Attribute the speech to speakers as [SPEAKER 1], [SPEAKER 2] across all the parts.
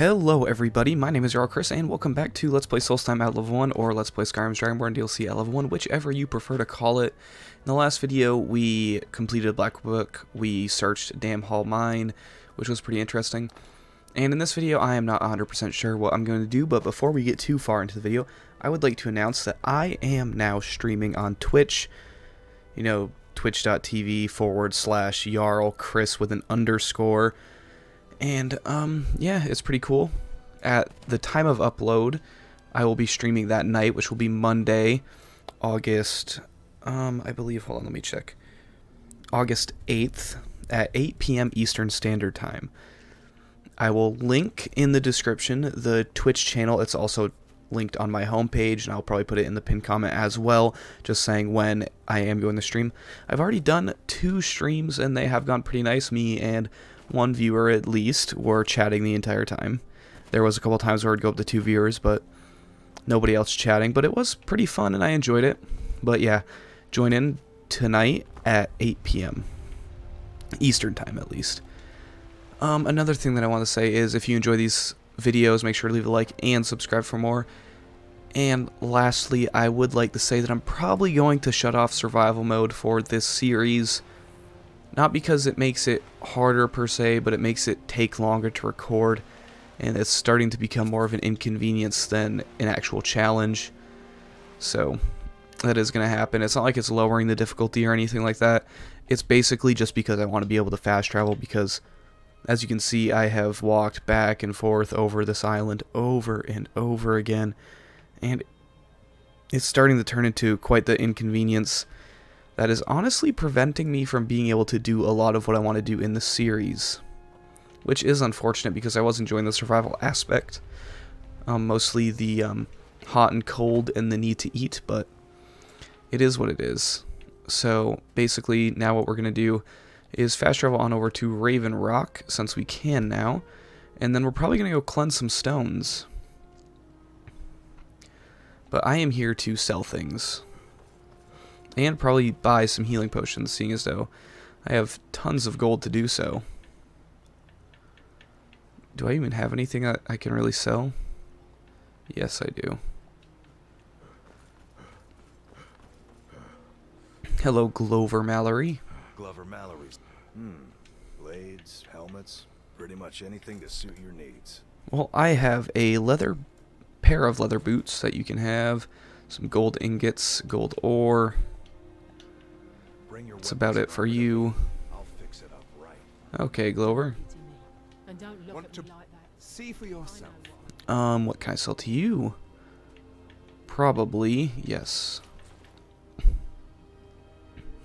[SPEAKER 1] Hello everybody, my name is Jarl Chris and welcome back to Let's Play Solstheim at level 1 or Let's Play Skyrim's Dragonborn DLC at level 1, whichever you prefer to call it. In the last video we completed Black Book, we searched Dam Hall Mine, which was pretty interesting. And in this video I am not 100% sure what I'm going to do, but before we get too far into the video, I would like to announce that I am now streaming on Twitch. You know, twitch.tv forward slash Jarl Chris with an underscore. And, um, yeah, it's pretty cool. At the time of upload, I will be streaming that night, which will be Monday, August, um, I believe, hold on, let me check. August 8th at 8 p.m. Eastern Standard Time. I will link in the description the Twitch channel. It's also linked on my homepage, and I'll probably put it in the pin comment as well, just saying when I am going to stream. I've already done two streams, and they have gone pretty nice. Me and one viewer at least were chatting the entire time. There was a couple times where I'd go up to two viewers, but nobody else chatting. But it was pretty fun, and I enjoyed it. But yeah, join in tonight at 8 p.m. Eastern time, at least. Um, another thing that I want to say is if you enjoy these videos, make sure to leave a like and subscribe for more. And lastly, I would like to say that I'm probably going to shut off survival mode for this series. Not because it makes it harder per se, but it makes it take longer to record. And it's starting to become more of an inconvenience than an actual challenge. So, that is going to happen. It's not like it's lowering the difficulty or anything like that. It's basically just because I want to be able to fast travel because as you can see, I have walked back and forth over this island over and over again, and it's starting to turn into quite the inconvenience that is honestly preventing me from being able to do a lot of what I want to do in the series, which is unfortunate because I was enjoying the survival aspect, um, mostly the um, hot and cold and the need to eat, but it is what it is. So basically, now what we're going to do is fast travel on over to Raven Rock, since we can now. And then we're probably going to go cleanse some stones. But I am here to sell things. And probably buy some healing potions, seeing as though I have tons of gold to do so. Do I even have anything I, I can really sell? Yes, I do. Hello, Glover Mallory.
[SPEAKER 2] Glover Mallory's. Hmm. Blades, helmets, pretty much anything to suit your needs.
[SPEAKER 1] Well, I have a leather pair of leather boots that you can have, some gold ingots, gold ore. That's about it for you.
[SPEAKER 2] I'll fix it up right.
[SPEAKER 1] Okay, Glover.
[SPEAKER 3] And don't look
[SPEAKER 2] Want
[SPEAKER 3] at
[SPEAKER 2] to
[SPEAKER 3] me like that.
[SPEAKER 2] See for yourself.
[SPEAKER 1] Um, what can I sell to you? Probably, yes.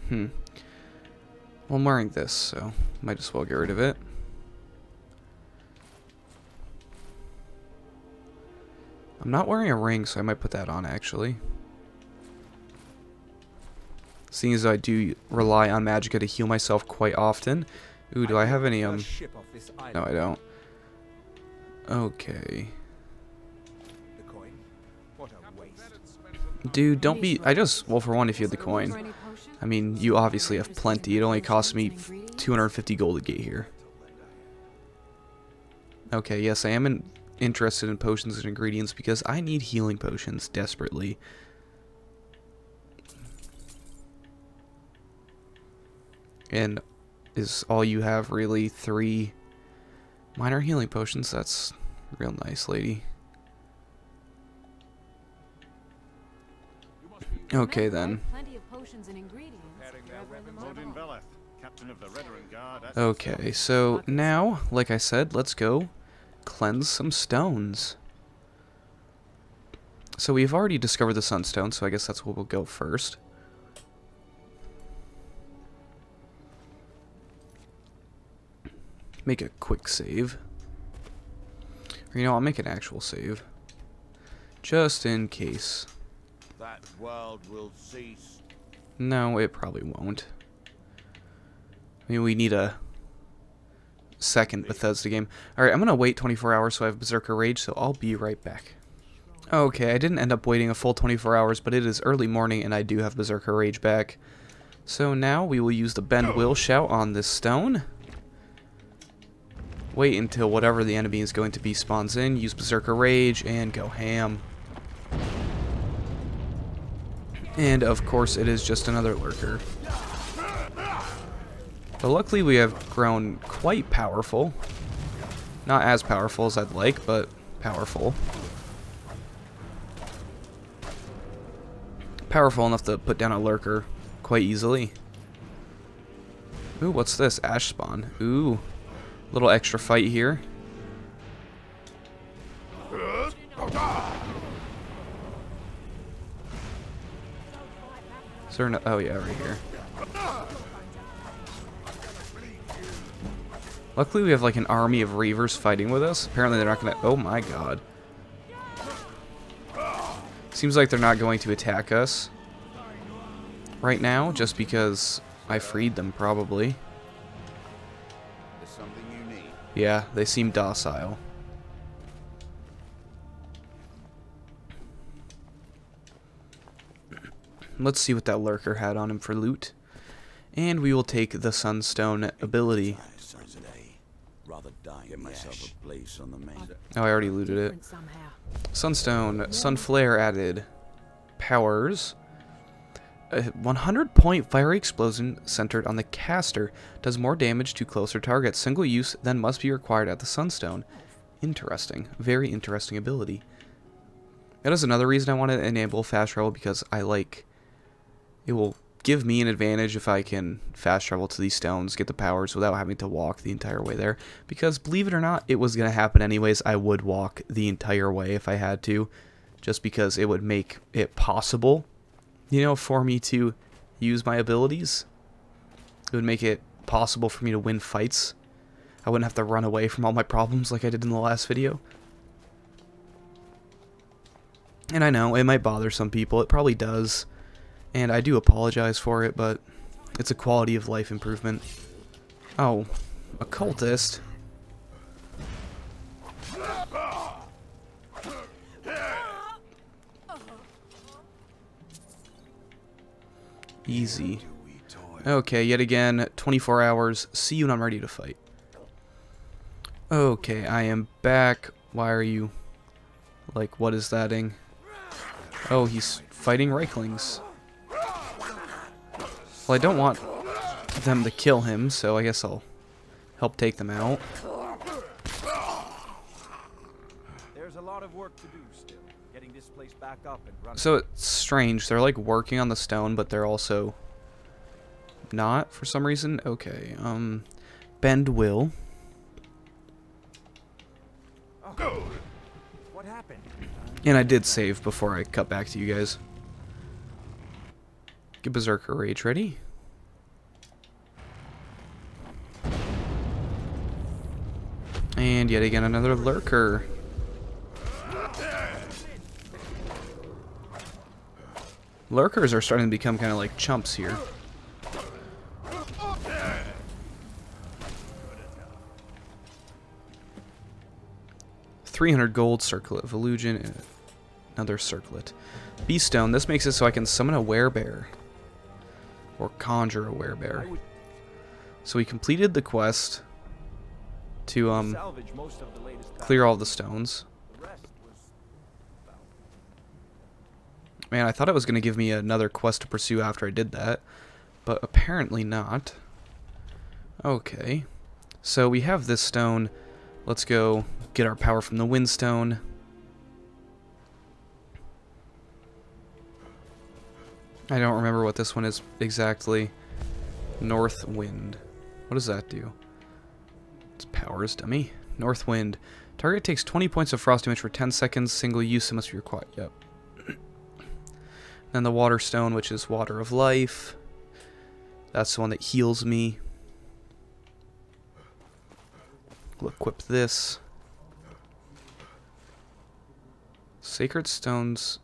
[SPEAKER 1] Hmm. Well, I'm wearing this, so might as well get rid of it. I'm not wearing a ring, so I might put that on, actually. Seeing as I do rely on Magicka to heal myself quite often. Ooh, do I have any, um... No, I don't. Okay. Dude, don't be... I just... Well, for one, if you had the coin. I mean, you obviously have plenty. It only cost me 250 gold to get here. Okay, yes, I am in, interested in potions and ingredients because I need healing potions desperately. And is all you have really three minor healing potions? That's real nice, lady. Okay, then.
[SPEAKER 3] Plenty of potions and ingredients. Grabbing them all
[SPEAKER 4] Odin
[SPEAKER 3] off.
[SPEAKER 4] Veleth, captain of the Redoran Guard. at-
[SPEAKER 1] Okay, so now, like I said, let's go cleanse some stones. So we've already discovered the sunstone, so I guess that's where we'll go first. Make a quick save. Or, you know, I'll make an actual save. Just in case.
[SPEAKER 4] That world will cease.
[SPEAKER 1] No, it probably won't. I mean, we need a second Bethesda game. Alright, I'm going to wait 24 hours so I have Berserker Rage, so I'll be right back. Okay, I didn't end up waiting a full 24 hours, but it is early morning and I do have Berserker Rage back. So now we will use the Bend oh. Will Shout on this stone. Wait until whatever the enemy is going to be spawns in, use Berserker Rage, and go ham. And of course it is just another lurker. But luckily we have grown quite powerful. Not as powerful as I'd like, but powerful. Powerful enough to put down a lurker quite easily. Ooh, what's this? Ash spawn. Ooh. Little extra fight here. Is there oh yeah, right here. Luckily we have like an army of Reavers fighting with us. Apparently they're not gonna oh my god. Seems like they're not going to attack us right now, just because I freed them, probably. Yeah, they seem docile. Let's see what that lurker had on him for loot. And we will take the Sunstone ability.
[SPEAKER 5] Sounds today. Rather dying myself a place on the main.
[SPEAKER 1] Oh, I already looted it.
[SPEAKER 3] Different somehow.
[SPEAKER 1] Sunstone, Sunflare added. Powers. A 100 point fiery explosion centered on the caster does more damage to closer targets. Single use then must be required at the Sunstone. Interesting. Very interesting ability. That is another reason I want to enable fast travel because I like. It will give me an advantage if I can fast travel to these stones, get the powers without having to walk the entire way there. Because believe it or not, it was going to happen anyways. I would walk the entire way if I had to, just because it would make it possible, you know, for me to use my abilities. It would make it possible for me to win fights. I wouldn't have to run away from all my problems like I did in the last video. And I know, it might bother some people. It probably does. And I do apologize for it, but it's a quality of life improvement. Oh, a Easy. Okay, yet again, 24 hours. See you when I'm ready to fight. Okay, I am back. Why are you... Like, what is thating? Oh, he's fighting Rieklings. Well, I don't want them to kill him, so I guess I'll help take them out.
[SPEAKER 6] There's a lot of work to do still,
[SPEAKER 1] So it's strange. They're like working on the stone, but they're also not for some reason. Okay. Um, bend will.
[SPEAKER 6] What happened?
[SPEAKER 1] And I did save before I cut back to you guys. Get Berserker Rage ready. And yet again another lurker. Lurkers are starting to become kind of like chumps here. Three hundred gold circlet of illusion and another circlet. Beast stone. This makes it so I can summon a werebear or conjure a werebear. So we completed the quest to um
[SPEAKER 6] Salvage most of the latest
[SPEAKER 1] clear all the stones.
[SPEAKER 6] The rest was
[SPEAKER 1] Man, I thought it was going to give me another quest to pursue after I did that, but apparently not. Okay. So we have this stone. Let's go get our power from the windstone. I don't remember what this one is exactly. North wind. What does that do? It's powers, dummy. North wind. Target takes 20 points of frost damage for 10 seconds. Single use must be required. Yep. Then the water stone, which is water of life. That's the one that heals me. We'll equip this. Sacred stones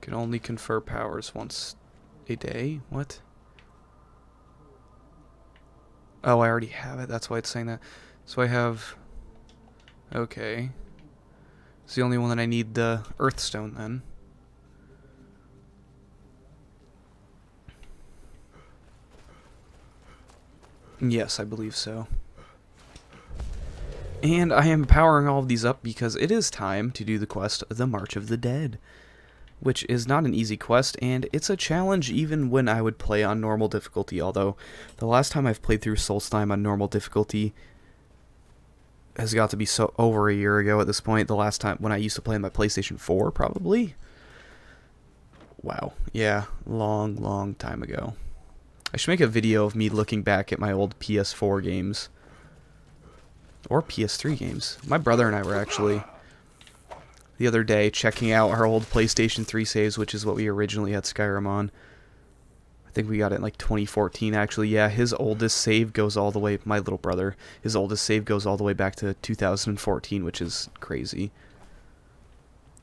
[SPEAKER 1] can only confer powers once a day? What? Oh, I already have it. That's why it's saying that. So I have... Okay. It's the only one that I need the Earthstone then. Yes, I believe so. And I am powering all of these up because it is time to do the quest, The March of the Dead. Which is not an easy quest, and it's a challenge even when I would play on normal difficulty, although the last time I've played through Solstheim on normal difficulty has got to be so over a year ago at this point. The last time when I used to play on my PlayStation 4, probably. Wow. Yeah, long, long time ago. I should make a video of me looking back at my old PS4 games. Or PS3 games. My brother and I were actually the other day checking out our old PlayStation 3 saves, which is what we originally had Skyrim on. I think we got it in like 2014 actually. Yeah, his oldest save goes all the way my little brother. His oldest save goes all the way back to 2014, which is crazy.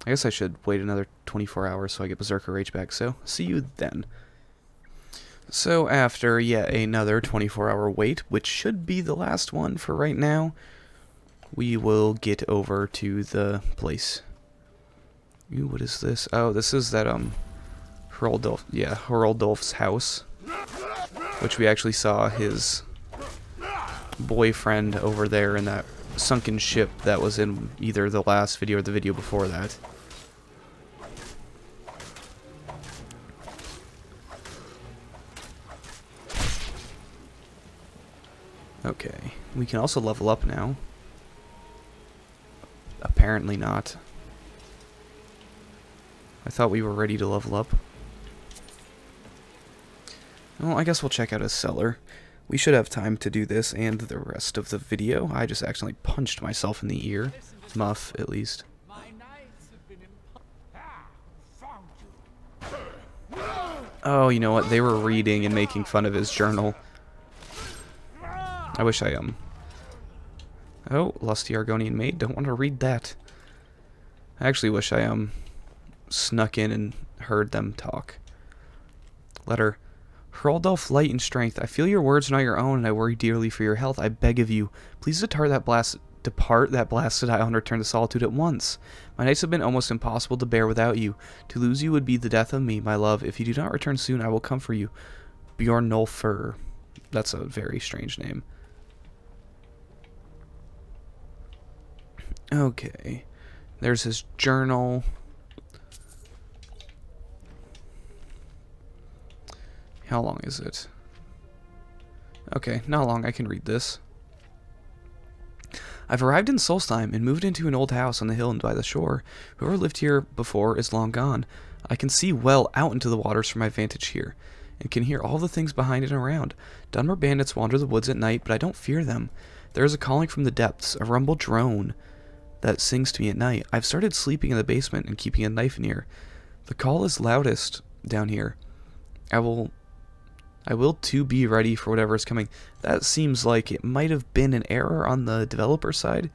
[SPEAKER 1] I guess I should wait another 24 hours so I get Berserker Rage back. So, see you then. So after yet another 24 hour wait, which should be the last one for right now, we will get over to the place. Ooh, what is this? Oh, this is that, um, Hrodulf, yeah, Hrodulf's house, which we actually saw his boyfriend over there in that sunken ship that was in either the last video or the video before that. Okay, we can also level up now. Apparently not. I thought we were ready to level up. Well, I guess we'll check out his cellar. We should have time to do this and the rest of the video. I just accidentally punched myself in the ear. Muff, at least. Oh, you know what? They were reading and making fun of his journal. I wish I, um... Oh, Lusty Argonian Maid. Don't want to read that. I actually wish I, um, snuck in and heard them talk. Letter. Hrodulf, light and strength, I feel your words are not your own, and I worry dearly for your health. I beg of you, please depart that blast, depart that blasted isle and return to solitude at once. My nights have been almost impossible to bear without you. To lose you would be the death of me, my love. If you do not return soon, I will come for you. Bjornolfr. That's a very strange name. Okay. There's his journal. How long is it? Okay, not long. I can read this. I've arrived in Solstheim and moved into an old house on the hill and by the shore. Whoever lived here before is long gone. I can see well out into the waters from my vantage here, and can hear all the things behind and around. Dunmer bandits wander the woods at night, but I don't fear them. There is a calling from the depths, a rumble drone that sings to me at night. I've started sleeping in the basement and keeping a knife near. The call is loudest down here. I will I will too be ready for whatever is coming. That seems like it might have been an error on the developer side.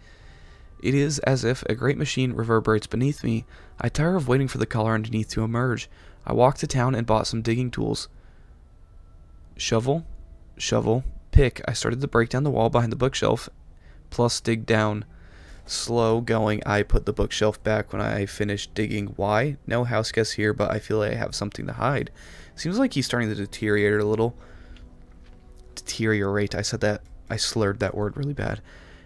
[SPEAKER 1] It is as if a great machine reverberates beneath me. I tire of waiting for the color underneath to emerge. I walked to town and bought some digging tools. Shovel, shovel, pick. I started to break down the wall behind the bookshelf, plus dig down. Slow going, I put the bookshelf back when I finished digging. Why? No house guest here, but I feel like I have something to hide. Seems like he's starting to deteriorate a little. Deteriorate. I said that. I slurred that word really bad.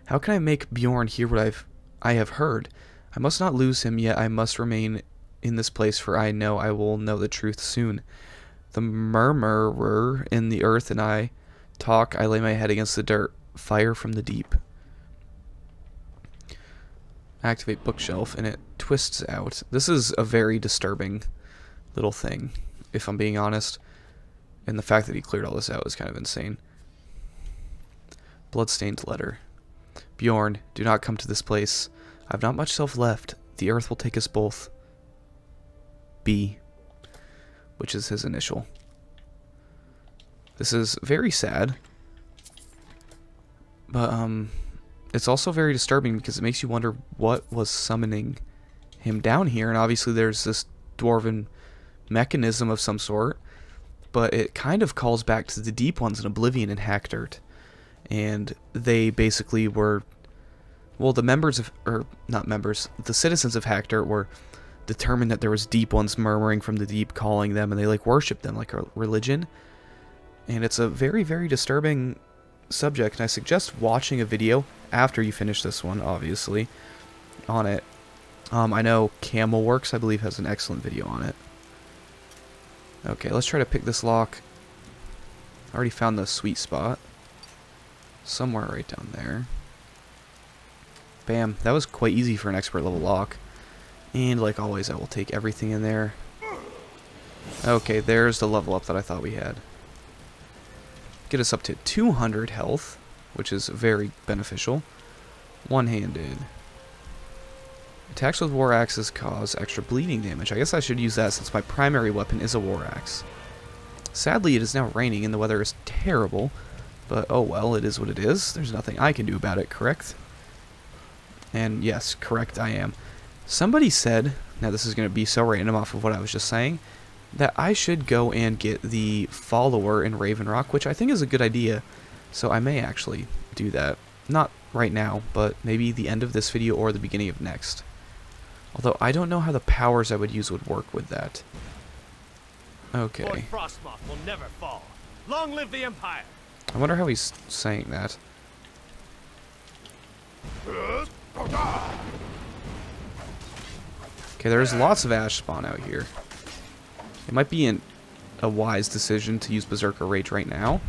[SPEAKER 1] How can I make Bjorn hear what I've I have heard? I must not lose him, yet I must remain in this place, for I know I will know the truth soon. The murmurer in the earth and I talk. I lay my head against the dirt. Fire from the deep. Activate bookshelf, and it twists out. This is a very disturbing little thing if I'm being honest. And the fact that he cleared all this out is kind of insane. Bloodstained letter. Bjorn, do not come to this place. I've not much self left. The earth will take us both. B, which is his initial. This is very sad. But, um, it's also very disturbing because it makes you wonder what was summoning him down here. And obviously there's this dwarven mechanism of some sort, but it kind of calls back to the deep ones in Oblivion and Hackdirt. And they basically were, well, the members of, or not members, the citizens of Hackdirt were determined that there was deep ones murmuring from the deep calling them, and they like worship them like a religion. And it's a very, very disturbing subject, and I suggest watching a video after you finish this one, obviously, on it. Um, I know Camel Works, I believe, has an excellent video on it. Okay, let's try to pick this lock. I already found the sweet spot. Somewhere right down there. Bam. That was quite easy for an expert level lock. And like always, I will take everything in there. Okay, there's the level up that I thought we had. Get us up to 200 health, which is very beneficial. One-handed. Attacks with war axes cause extra bleeding damage. I guess I should use that since my primary weapon is a war axe. Sadly, it is now raining and the weather is terrible, but oh well, it is what it is. There's nothing I can do about it, correct? And yes, correct I am. Somebody said, now this is going to be so random off of what I was just saying, that I should go and get the follower in Raven Rock, which I think is a good idea. So I may actually do that. Not right now, but maybe the end of this video or the beginning of next. Although I don't know how the powers I would use would work with that. Okay.
[SPEAKER 7] Lord Frostmoth will never fall. Long live the Empire!
[SPEAKER 1] I wonder how he's saying that. Okay, there's lots of ash spawn out here. It might be an, a wise decision to use Berserker Rage right now.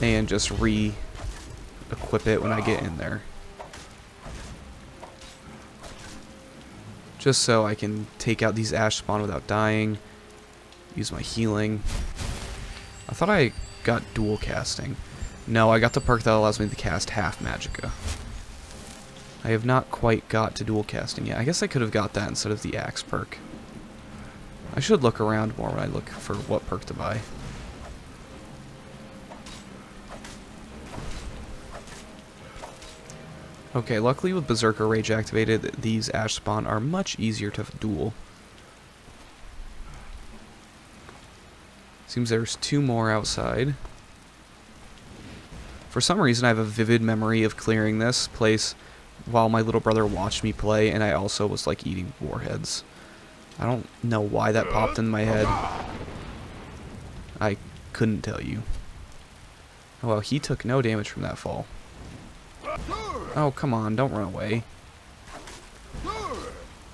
[SPEAKER 1] And just re-equip it when I get in there. Just so I can take out these ash spawn without dying. Use my healing. I thought I got dual casting. No, I got the perk that allows me to cast half Magicka. I have not quite got to dual casting yet. I guess I could have got that instead of the axe perk. I should look around more when I look for what perk to buy. Okay, luckily with Berserker Rage activated, these Ash Spawn are much easier to duel. Seems there's two more outside. For some reason, I have a vivid memory of clearing this place while my little brother watched me play, and I also was like eating warheads. I don't know why that popped in my head. I couldn't tell you. Oh, well, he took no damage from that fall. Oh, come on, don't run away.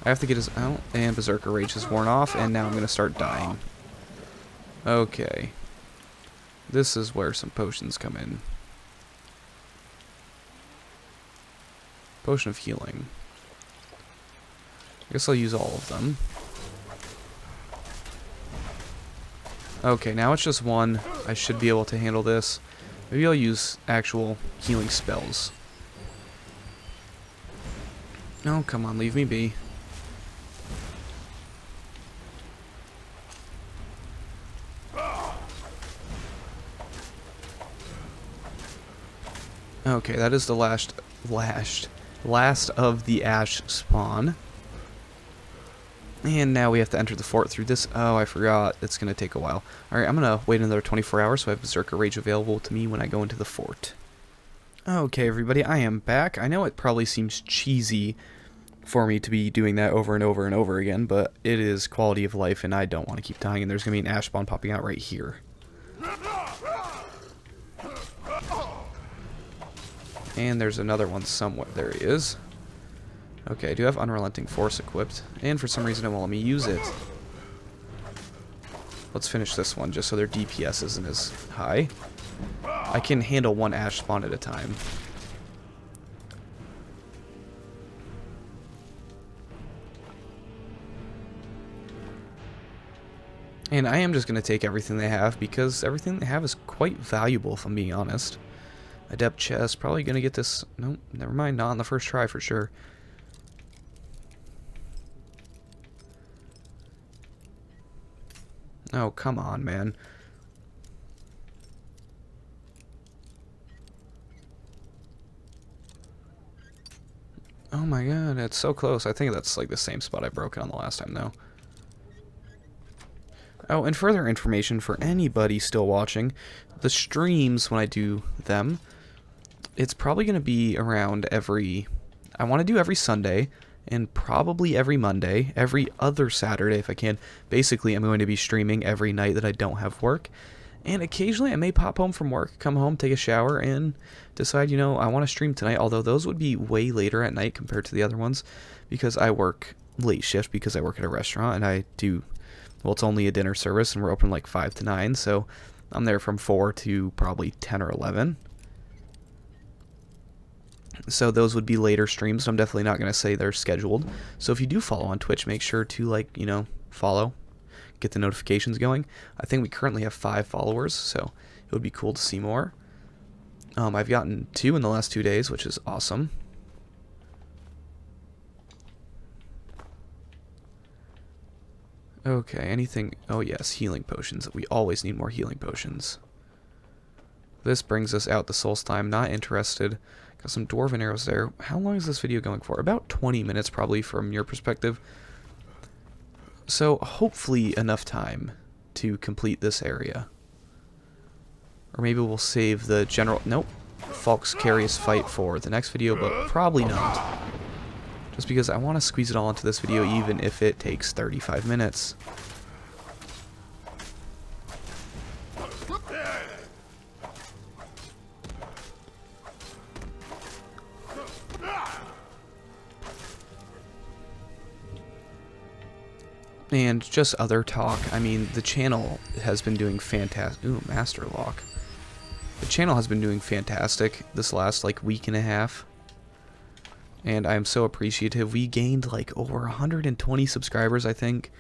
[SPEAKER 1] I have to get his out, and Berserker Rage has worn off, and now I'm going to start dying. Okay. This is where some potions come in. Potion of Healing. I guess I'll use all of them. Okay, now it's just one. I should be able to handle this. Maybe I'll use actual healing spells. No, come on, leave me be. Okay, that is the last, last, last of the ash spawn. And now we have to enter the fort through this. Oh, I forgot. It's going to take a while. Alright, I'm going to wait another 24 hours so I have Berserker Rage available to me when I go into the fort. Okay, everybody, I am back. I know it probably seems cheesy for me to be doing that over and over and over again, but it is quality of life and I don't want to keep dying, and there's going to be an ash spawn popping out right here. And there's another one somewhere. There he is. Okay, I do have Unrelenting Force equipped, and for some reason it won't let me use it. Let's finish this one, just so their DPS isn't as high. I can handle one Ash spawn at a time. And I am just going to take everything they have, because everything they have is quite valuable, if I'm being honest. Adept chest, probably going to get this... Nope, never mind, not on the first try for sure. Oh, come on, man. Oh my god, it's so close. I think that's like the same spot I broke it on the last time, though. Oh, and further information for anybody still watching, the streams, when I do them, it's probably going to be around every... I want to do every Sunday, and probably every Monday, every other Saturday if I can. Basically, I'm going to be streaming every night that I don't have work. And occasionally I may pop home from work, come home, take a shower, and decide, you know, I want to stream tonight. Although those would be way later at night compared to the other ones because I work late shift because I work at a restaurant and I do, well, it's only a dinner service and we're open like 5 to 9. So I'm there from 4 to probably 10 or 11. So those would be later streams. So I'm definitely not going to say they're scheduled. So if you do follow on Twitch, make sure to like, you know, follow, get the notifications going. I think we currently have five followers, so it would be cool to see more. Um, I've gotten two in the last two days, which is awesome. Okay, anything... Oh yes, healing potions. We always need more healing potions. This brings us out the Solstheim. Not interested. Got some Dwarven arrows there. How long is this video going for? About 20 minutes probably from your perspective. So hopefully enough time to complete this area. Or maybe we'll save the general... Nope. Falx Carius fight for the next video, but probably not. Just because I want to squeeze it all into this video even if it takes 35 minutes. And just other talk. I mean, the channel has been doing fantastic. Ooh, Master Lock. The channel has been doing fantastic this last like week and a half. And I'm so appreciative. We gained like over 120 subscribers, I think,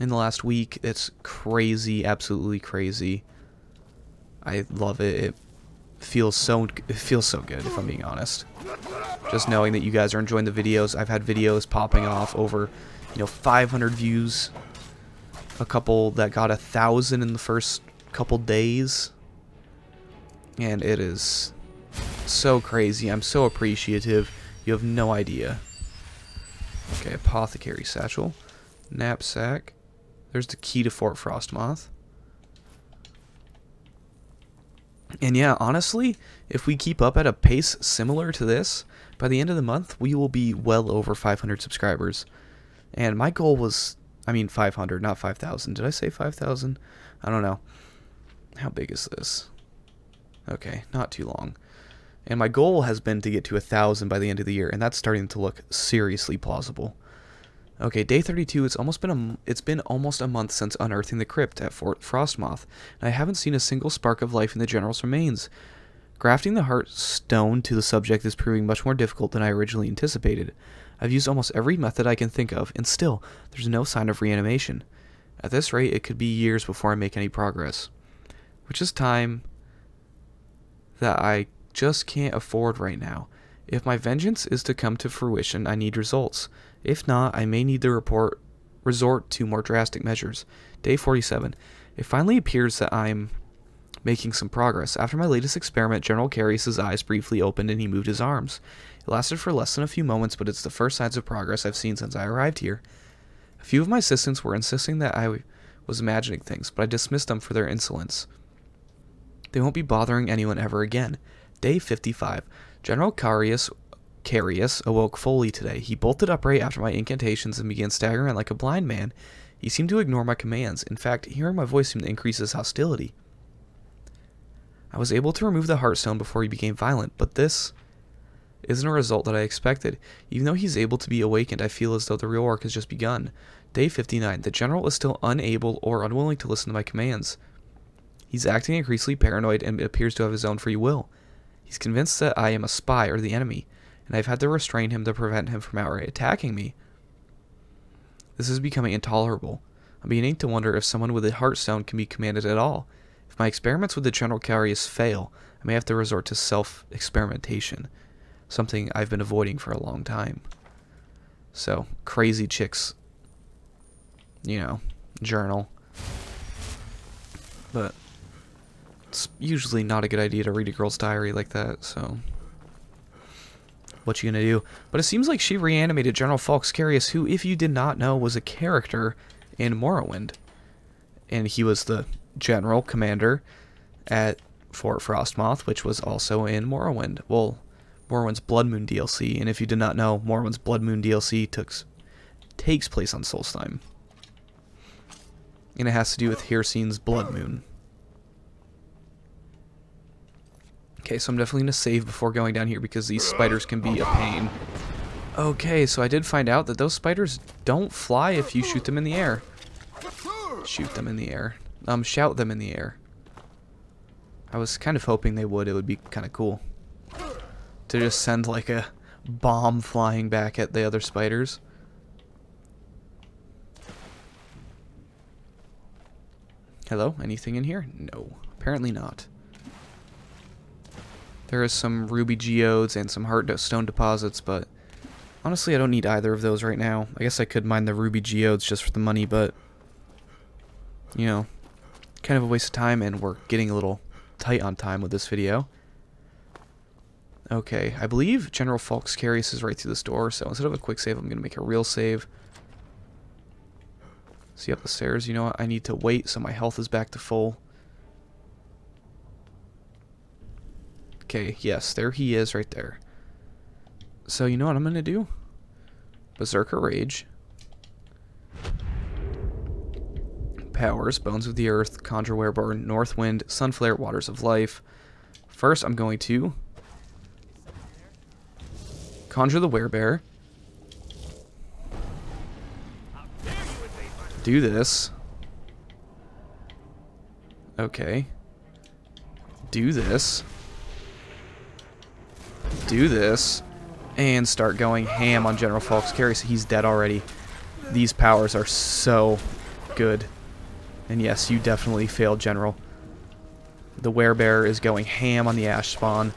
[SPEAKER 1] in the last week. It's crazy, absolutely crazy. I love it. It feels so it feels so good if I'm being honest. Just knowing that you guys are enjoying the videos. I've had videos popping off over you know 500 views a couple that got a thousand in the first couple days. And it is so crazy. I'm so appreciative. You have no idea. Okay apothecary satchel knapsack. There's the key to Fort Frostmoth. And yeah honestly if we keep up at a pace similar to this by the end of the month we will be well over 500 subscribers and my goal was, I mean, 500, not 5,000. Did I say 5,000? I don't know. How big is this? Okay, not too long. And my goal has been to get to a 1,000 by the end of the year, and that's starting to look seriously plausible. Okay, day 32. It's almost been a it's been almost a month since unearthing the crypt at Fort Frostmoth, and I haven't seen a single spark of life in the general's remains. Grafting the heart stone to the subject is proving much more difficult than I originally anticipated. I've used almost every method I can think of, and still, there's no sign of reanimation. At this rate, it could be years before I make any progress. Which is time that I just can't afford right now. If my vengeance is to come to fruition, I need results. If not, I may need to report resort to more drastic measures. Day 47. It finally appears that I'm making some progress. After my latest experiment, General Carius's eyes briefly opened and he moved his arms. It lasted for less than a few moments, but it's the first signs of progress I've seen since I arrived here. A few of my assistants were insisting that I was imagining things, but I dismissed them for their insolence. They won't be bothering anyone ever again. Day 55. General Carius, Carius awoke fully today. He bolted upright after my incantations and began staggering like a blind man. He seemed to ignore my commands. In fact, hearing my voice seemed to increase his hostility. I was able to remove the Heartstone before he became violent, but this isn't a result that I expected. Even though he's able to be awakened, I feel as though the real work has just begun. Day 59. The General is still unable or unwilling to listen to my commands. He's acting increasingly paranoid and appears to have his own free will. He's convinced that I am a spy or the enemy, and I've had to restrain him to prevent him from outright attacking me. This is becoming intolerable. I'm beginning to wonder if someone with a Heartstone can be commanded at all. If my experiments with the General Carius fail, I may have to resort to self-experimentation something I've been avoiding for a long time. So, crazy chicks, you know, journal. But it's usually not a good idea to read a girl's diary like that, so what you gonna do? But it seems like she reanimated General Falx Carius, who, if you did not know, was a character in Morrowind. And he was the general commander at Fort Frostmoth, which was also in Morrowind. Well, Morrowind's Blood Moon DLC, and if you did not know, Morrowind's Blood Moon DLC took, takes place on Solstheim. And it has to do with Hircine's Blood Moon. Okay, so I'm definitely going to save before going down here because these spiders can be a pain. Okay, so I did find out that those spiders don't fly if you shoot them in the air. Shoot them in the air. Um, shout them in the air. I was kind of hoping they would. It would be kind of cool. To just send like a bomb flying back at the other spiders. Hello? Anything in here? No. Apparently not. There is some ruby geodes and some heartstone deposits, but honestly I don't need either of those right now. I guess I could mine the ruby geodes just for the money, but you know, kind of a waste of time and we're getting a little tight on time with this video. Okay, I believe General Falx Carius is right through this door, so instead of a quick save, I'm going to make a real save. See up the stairs, you know what, I need to wait so my health is back to full. Okay, yes, there he is right there. So you know what I'm going to do? Berserker Rage. Powers, Bones of the Earth, Conjure Werebear, North Wind, Sunflare, Waters of Life. First, I'm going to Conjure the Werebear. Do this. Okay. Do this. Do this. And start going ham on General Falx Carius. He's dead already. These powers are so good. And yes, you definitely failed, General. The Werebear is going ham on the Ash Spawn.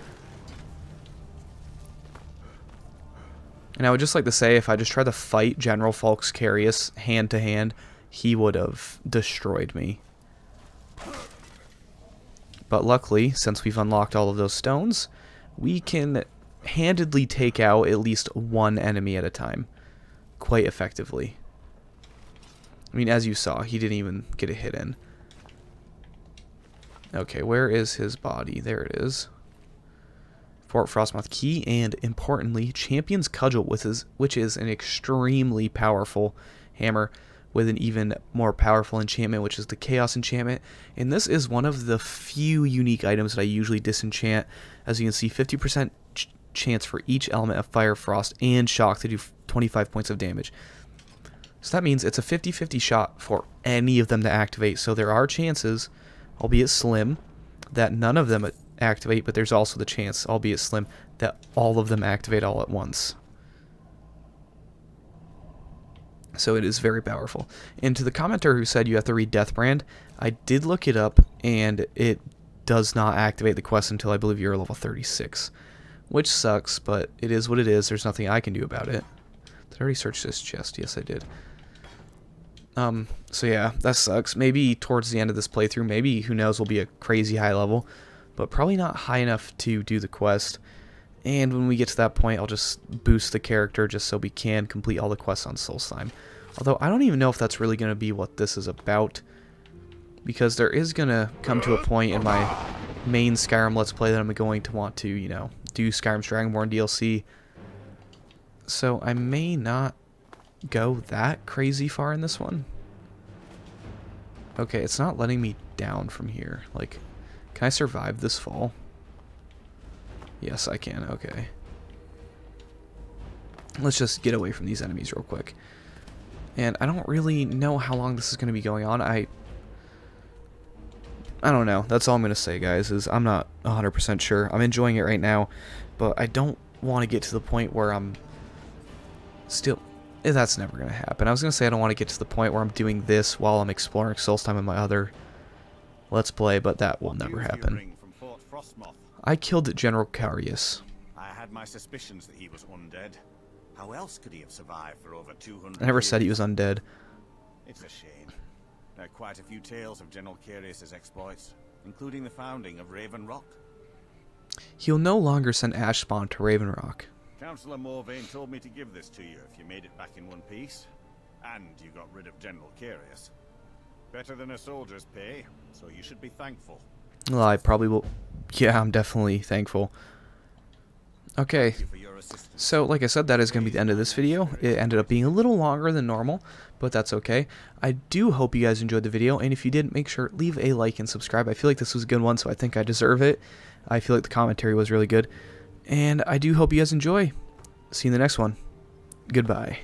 [SPEAKER 1] And I would just like to say, if I just tried to fight General Falx Carius hand to hand, he would have destroyed me. But luckily, since we've unlocked all of those stones, we can handedly take out at least one enemy at a time. Quite effectively. I mean, as you saw, he didn't even get a hit in. Okay, where is his body? There it is. Fort Frostmoth Key, and importantly, Champion's Cudgel, which is an extremely powerful hammer with an even more powerful enchantment, which is the Chaos Enchantment. And this is one of the few unique items that I usually disenchant. As you can see, 50% ch chance for each element of Fire, Frost, and Shock to do 25 points of damage. So that means it's a 50-50 shot for any of them to activate. So there are chances, albeit slim, that none of them activate, but there's also the chance, albeit slim, that all of them activate all at once. So it is very powerful. And to the commenter who said you have to read Deathbrand, I did look it up, and it does not activate the quest until I believe you're level 36. Which sucks, but it is what it is. There's nothing I can do about it. Did I already search this chest? Yes, I did. Um, so yeah, that sucks. Maybe towards the end of this playthrough, maybe, who knows, will be a crazy high level but probably not high enough to do the quest. And when we get to that point, I'll just boost the character just so we can complete all the quests on Solstheim. Although I don't even know if that's really going to be what this is about. Because there is going to come to a point in my main Skyrim Let's Play that I'm going to want to, you know, do Skyrim's Dragonborn DLC. So I may not go that crazy far in this one. Okay, it's not letting me down from here. Like, can I survive this fall? Yes, I can. Okay. Let's just get away from these enemies real quick. And I don't really know how long this is going to be going on. I I don't know. That's all I'm going to say, guys, is I'm not 100% sure. I'm enjoying it right now, but I don't want to get to the point where I'm still... Eh, that's never going to happen. I was going to say I don't want to get to the point where I'm doing this while I'm exploring Solstheim and my other Let's Play, but that will never happen. I killed General Carius.
[SPEAKER 4] I had my suspicions that he was undead. How else could he have survived for over 200
[SPEAKER 1] I never said he was undead.
[SPEAKER 4] It's a shame. There are quite a few tales of General Carius's exploits, including the founding of Raven Rock.
[SPEAKER 1] He'll no longer send Ash Spawn to Raven Rock.
[SPEAKER 4] Councillor Morvayn told me to give this to you if you made it back in one piece. And you got rid of General Carius. Better than a soldier's pay, so you should be thankful.
[SPEAKER 1] Well, I probably will. Yeah, I'm definitely thankful. Okay,
[SPEAKER 4] Thank you for your assistance.
[SPEAKER 1] so like I said, that is going to be the end of this video. It ended up being a little longer than normal, but that's okay. I do hope you guys enjoyed the video, and if you did, make sure leave a like and subscribe. I feel like this was a good one, so I think I deserve it. I feel like the commentary was really good. And I do hope you guys enjoy. See you in the next one. Goodbye.